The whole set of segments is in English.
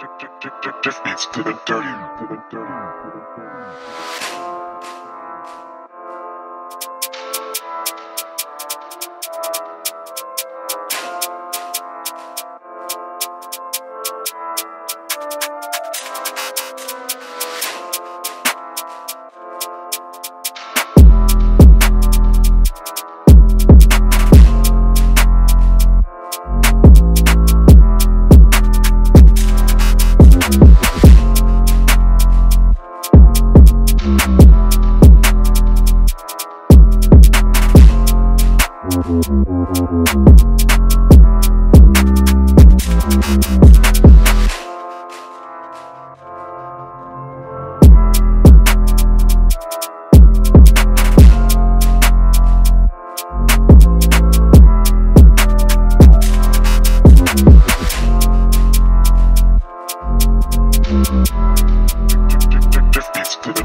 Just beats to the dirty, Just beats to the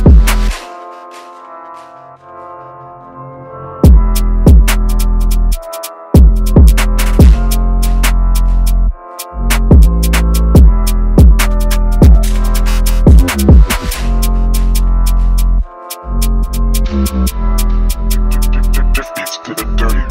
Just beats to the dirty,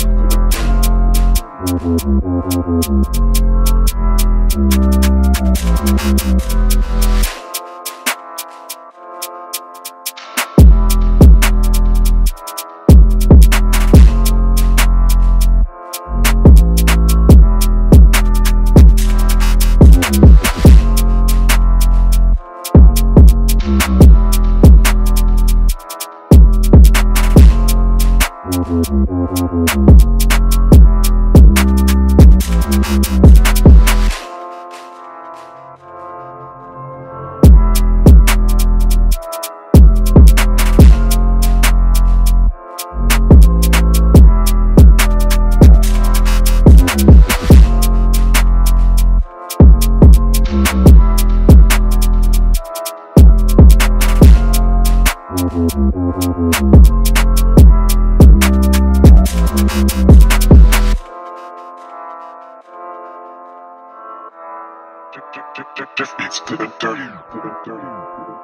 Thank you. Just beats to the dirty.